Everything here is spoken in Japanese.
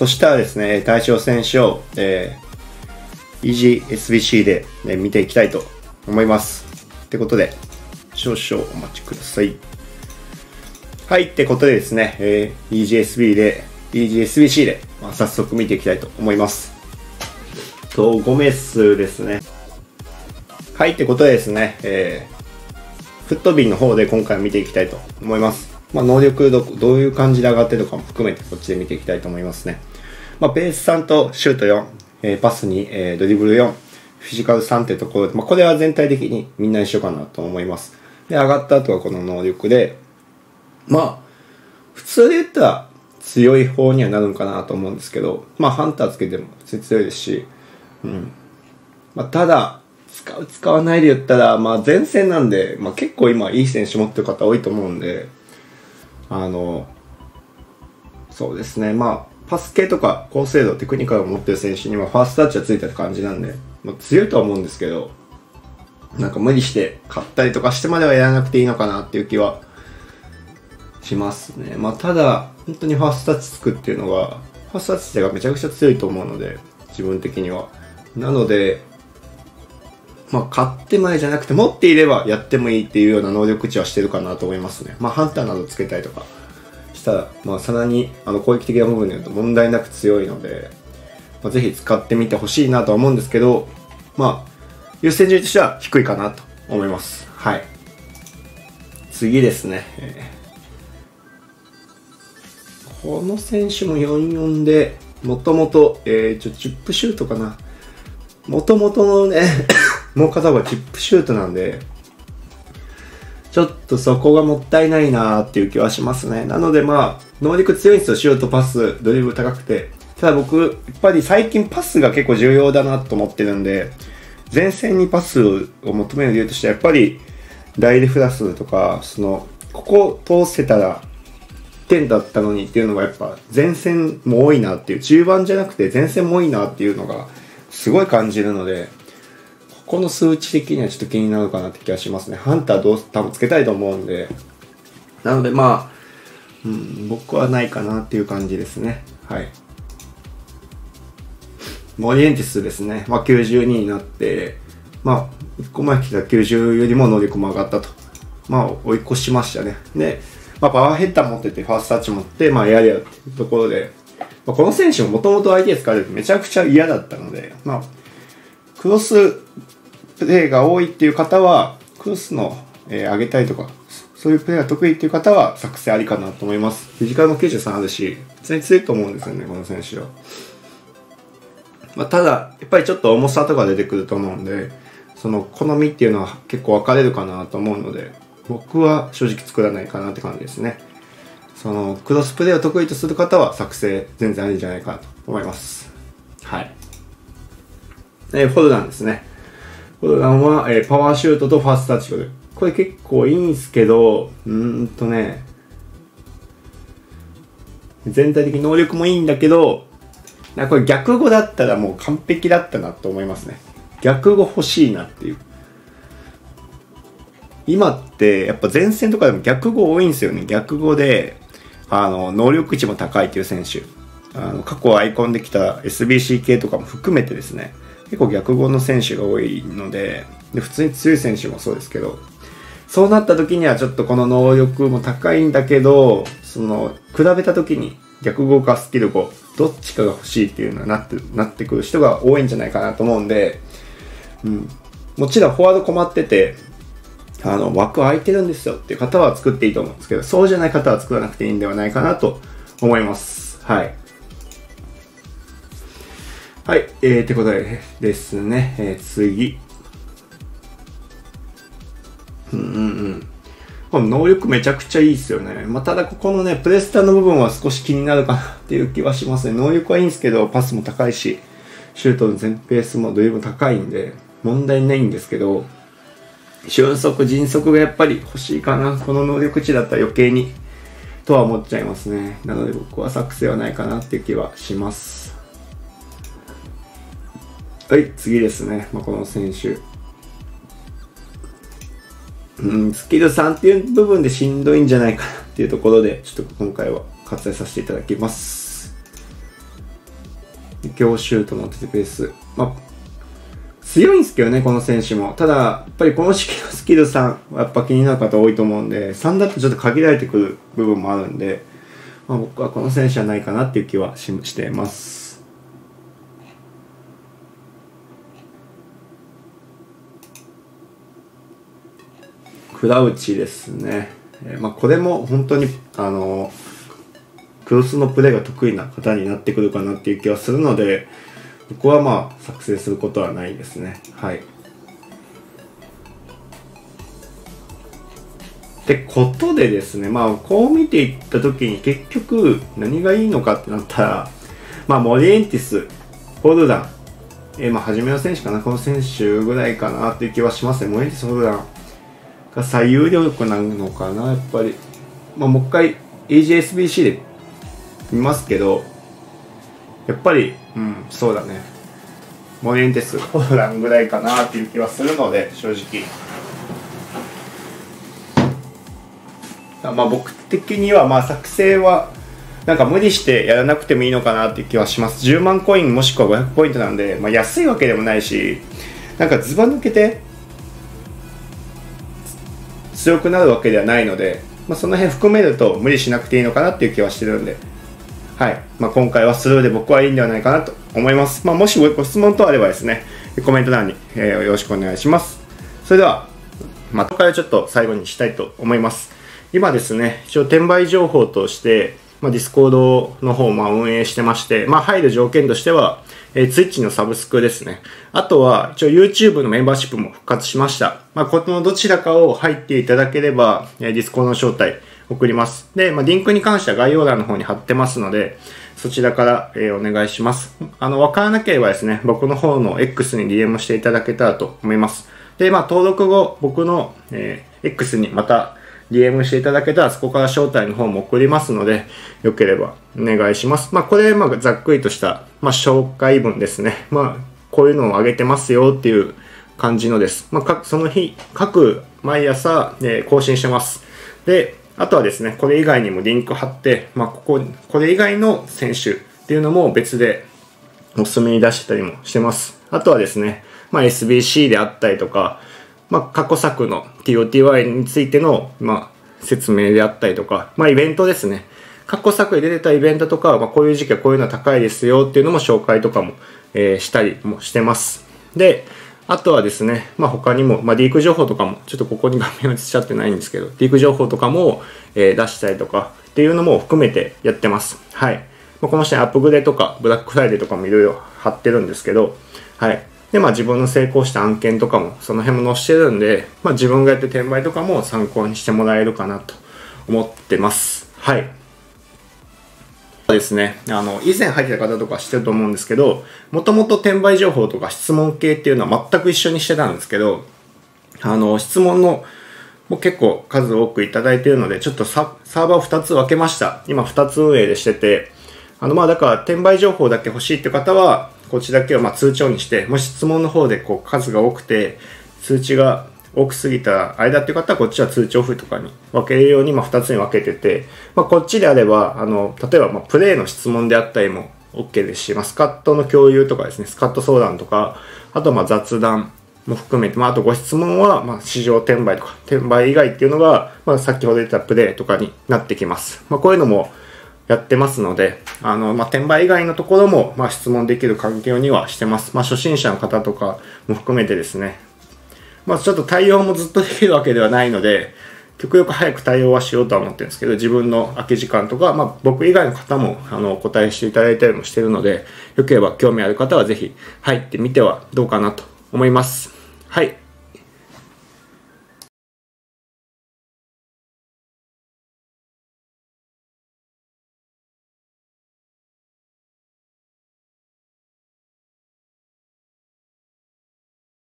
そしたらですね、対象選手を、えー、EGSBC で、ね、見ていきたいと思います。ってことで、少々お待ちください。はい、ってことでですね、えー、EGSB で、EGSBC で、まあ、早速見ていきたいと思います。と、5名数ですね。はい、ってことでですね、えー、フットビンの方で今回見ていきたいと思います。まあ、能力ど、どういう感じで上がってるのかも含めてこっちで見ていきたいと思いますね。まあ、ベース3とシュート4、えー、パス2、えー、ドリブル4、フィジカル3ってところで、まあ、これは全体的にみんな一緒かなと思います。で、上がった後はこの能力で、まあ、普通で言ったら強い方にはなるんかなと思うんですけど、まあ、ハンターつけても普通強いですし、うん。まあ、ただ、使う、使わないで言ったら、まあ、前線なんで、まあ、結構今いい選手持ってる方多いと思うんで、あの、そうですね、まあ、パス系とか高精度、テクニカルを持ってる選手にはファーストタッチはついた感じなんで、まあ、強いとは思うんですけど、なんか無理して買ったりとかしてまではやらなくていいのかなっていう気はしますね。まあ、ただ、本当にファーストタッチつくっていうのが、ファーストタッチがめちゃくちゃ強いと思うので、自分的には。なので、まあ、買って前じゃなくて、持っていればやってもいいっていうような能力値はしてるかなと思いますね。まあ、ハンターなどつけたりとかしたら、まあ、さらに、あの、攻撃的な部分で言うと問題なく強いので、まあ、ぜひ使ってみてほしいなとは思うんですけど、まあ、優先順位としては低いかなと思います。はい。次ですね。この選手も44で、もともと、えー、ちょ、チップシュートかな。もともとのねもう片方はチップシュートなんで、ちょっとそこがもったいないなーっていう気はしますね。なのでまあ、能力強いんですよ。シュート、パス、ドリブル高くて。ただ僕、やっぱり最近パスが結構重要だなと思ってるんで、前線にパスを求める理由としては、やっぱり、大デフラスとか、その、ここ通せたら、点だったのにっていうのがやっぱ前線も多いなっていう中盤じゃなくて前線も多いなっていうのがすごい感じるのでこの数値的にはちょっと気になるかなって気がしますね。ハンターどう多分つけたいと思うんで。なのでまあ、うん、僕はないかなっていう感じですね。はい。モリエンティスですね。まあ92になって、まあ、1個前来た90よりも能力も上がったと。まあ追い越しましたね。で、まあパワーヘッダー持ってて、ファーストタッチ持って、まあやり合うっていうところで、まあ、この選手ももともと相手に疲れるとめちゃくちゃ嫌だったので、まあ、クロスプレーが多いっていう方は、クロスの、えー、上げたいとか、そういうプレーが得意っていう方は作戦ありかなと思います。フィジカルも93あるし、普通に強いと思うんですよね、この選手は。まあ、ただ、やっぱりちょっと重さとか出てくると思うんで、その好みっていうのは結構分かれるかなと思うので、僕は正直作らないかなって感じですね。その、クロスプレーを得意とする方は作成全然ありじゃないかなと思います。はい。えー、フォルダンですね。これは、えー、パワーシュートとファーストタッチで。これ結構いいんすけど、うんとね、全体的に能力もいいんだけど、なこれ逆語だったらもう完璧だったなと思いますね。逆語欲しいなっていう。今ってやっぱ前線とかでも逆語多いんですよね。逆語で、あの、能力値も高いっていう選手。あの、過去アイコンできた SBC 系とかも含めてですね。結構逆語の選手が多いのでで、普通に強い選手もそうですけど、そうなった時にはちょっとこの能力も高いんだけど、その、比べた時に逆語かスキル語、どっちかが欲しいっていうのはなって、なってくる人が多いんじゃないかなと思うんで、うん。もちろんフォワード困ってて、あの、枠空いてるんですよっていう方は作っていいと思うんですけど、そうじゃない方は作らなくていいんではないかなと思います。はい。はい、えー、ってことでですね、えー、次。うんうんうん。この能力めちゃくちゃいいですよね。まあ、ただここのね、プレスターの部分は少し気になるかなっていう気はしますね。能力はいいんですけど、パスも高いし、シュートの全ペースもドリブル高いんで、問題ないんですけど、俊足、迅速がやっぱり欲しいかな。この能力値だったら余計に、とは思っちゃいますね。なので僕は作戦はないかなっていう気はします。はい、次ですね。まあ、この選手。うん、スキル3っていう部分でしんどいんじゃないかなっていうところで、ちょっと今回は割愛させていただきます。強シュートのテペース。まあ、強いんですけどね、この選手も。ただ、やっぱりこの式のスキル3はやっぱ気になる方多いと思うんで、3だとちょっと限られてくる部分もあるんで、まあ、僕はこの選手じゃないかなっていう気はししています。クラウチですね。えー、まあ、これも本当に、あの、クロスのプレーが得意な方になってくるかなっていう気はするので、僕はまあ作成することはないですね。はい。ってことでですね、まあこう見ていった時に結局何がいいのかってなったら、まあモリエンティス、ホルダン、えー、まあ初めの選手かな、この選手ぐらいかなっていう気はしますね。モリエンティス、ホルダンが最有力なのかな、やっぱり。まあもう一回 AJSBC で見ますけど、やっぱり、うん、そうだね。モニエンテス、ホーランぐらいかなっていう気はするので、正直。まあ僕的には、まあ作成は、なんか無理してやらなくてもいいのかなっていう気はします。10万コインもしくは500ポイントなんで、まあ安いわけでもないし、なんかズバ抜けて強くなるわけではないので、まあその辺含めると無理しなくていいのかなっていう気はしてるんで、はい。まあ、今回はスルーで僕はいいんではないかなと思います。まあ、もしご質問等あればですね、コメント欄に、えー、よろしくお願いします。それでは、また、今回はちょっと最後にしたいと思います。今ですね、一応転売情報として、まあ、 Discord の方を運営してまして、ま、入る条件としては、えー、Twitch のサブスクですね。あとは、一応 YouTube のメンバーシップも復活しました。まあ、このどちらかを入っていただければ、えー、ディスコの招待、送ります。で、まあ、リンクに関しては概要欄の方に貼ってますので、そちらから、えー、お願いします。あの、わからなければですね、僕の方の X に DM していただけたらと思います。で、まあ、登録後、僕の、えー、X にまた DM していただけたら、そこから招待の方も送りますので、よければお願いします。まあ、これ、まあ、ざっくりとした、まあ、紹介文ですね。まあ、こういうのをあげてますよっていう感じのです。まあ、その日、各毎朝、えー、更新してます。で、あとはですね、これ以外にもリンク貼って、まあ、ここ、これ以外の選手っていうのも別でおすすめに出してたりもしてます。あとはですね、まあ、SBC であったりとか、まあ、過去作の TOTY についての、まあ、説明であったりとか、まあ、イベントですね。過去作で出てたイベントとか、まあ、こういう時期はこういうのは高いですよっていうのも紹介とかも、えー、したりもしてます。で、あとはですね、まあ、他にも、まあ、リーク情報とかも、ちょっとここに画面映しちゃってないんですけど、リーク情報とかも、えー、出したりとかっていうのも含めてやってます。はい。まあ、この下にアップグレとか、ブラックフライデーとかもいろいろ貼ってるんですけど、はい。で、まあ自分の成功した案件とかも、その辺も載してるんで、まあ自分がやって転売とかも参考にしてもらえるかなと思ってます。はい。ですね、あの、以前入ってた方とか知ってると思うんですけど、もともと転売情報とか質問系っていうのは全く一緒にしてたんですけど、あの、質問のもう結構数多くいただいているので、ちょっとサーバーを2つ分けました。今2つ運営でしてて、あの、まあだから転売情報だけ欲しいって方は、こっちだけをま通帳にして、もし質問の方でこう数が多くて、通知が多くすぎた間っていう方はこっちは通知オフとかに分けるようにま2つに分けてて、まあ、こっちであれば、あの、例えばまプレイの質問であったりも OK ですし、まあ、スカットの共有とかですね、スカット相談とか、あとま雑談も含めて、まあ、あとご質問は、ま市場転売とか、転売以外っていうのが、まあ、先ほど言ったプレイとかになってきます。まあ、こういうのもやってますので、あの、まあ、転売以外のところも、ま質問できる環境にはしてます。まあ、初心者の方とかも含めてですね、まあ、ちょっと対応もずっとできるわけではないので、極力早く対応はしようとは思ってるんですけど、自分の空き時間とか、まあ、僕以外の方も、あの、お答えしていただいたりもしてるので、よければ興味ある方はぜひ入ってみてはどうかなと思います。はい。